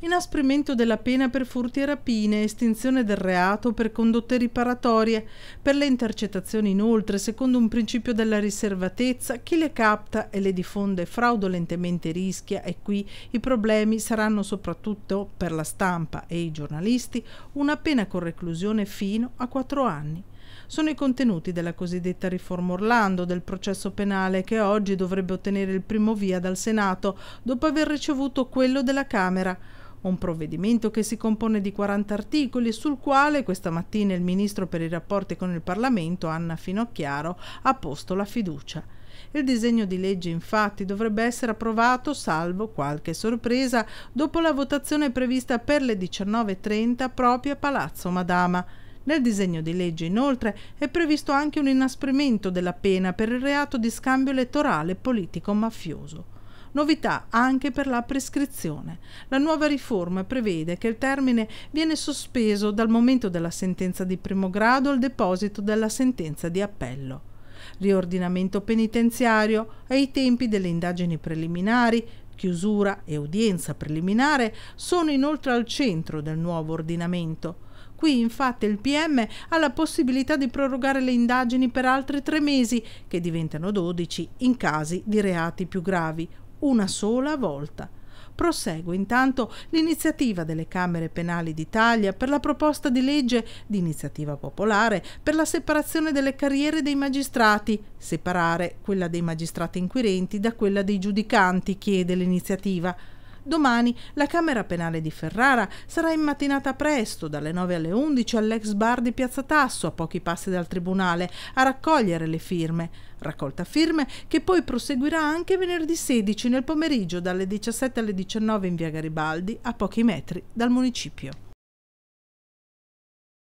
inasprimento della pena per furti e rapine, estinzione del reato per condotte riparatorie. Per le intercettazioni inoltre, secondo un principio della riservatezza, chi le capta e le diffonde fraudolentemente rischia e qui i problemi saranno soprattutto per la stampa e i giornalisti una pena con reclusione fino a quattro anni sono i contenuti della cosiddetta riforma Orlando del processo penale che oggi dovrebbe ottenere il primo via dal Senato dopo aver ricevuto quello della Camera un provvedimento che si compone di 40 articoli sul quale questa mattina il ministro per i rapporti con il Parlamento, Anna Finocchiaro, ha posto la fiducia. Il disegno di legge infatti dovrebbe essere approvato, salvo qualche sorpresa, dopo la votazione prevista per le 19.30 proprio a Palazzo Madama. Nel disegno di legge inoltre è previsto anche un inasprimento della pena per il reato di scambio elettorale politico-mafioso. Novità anche per la prescrizione. La nuova riforma prevede che il termine viene sospeso dal momento della sentenza di primo grado al deposito della sentenza di appello. Riordinamento penitenziario ai tempi delle indagini preliminari, chiusura e udienza preliminare sono inoltre al centro del nuovo ordinamento. Qui infatti il PM ha la possibilità di prorogare le indagini per altri tre mesi, che diventano 12 in casi di reati più gravi una sola volta. Prosegue intanto l'iniziativa delle Camere Penali d'Italia per la proposta di legge di iniziativa popolare per la separazione delle carriere dei magistrati. Separare quella dei magistrati inquirenti da quella dei giudicanti, chiede l'iniziativa. Domani la Camera Penale di Ferrara sarà in mattinata presto, dalle 9 alle 11, all'ex bar di Piazza Tasso, a pochi passi dal Tribunale, a raccogliere le firme. Raccolta firme che poi proseguirà anche venerdì 16 nel pomeriggio dalle 17 alle 19 in via Garibaldi, a pochi metri dal municipio.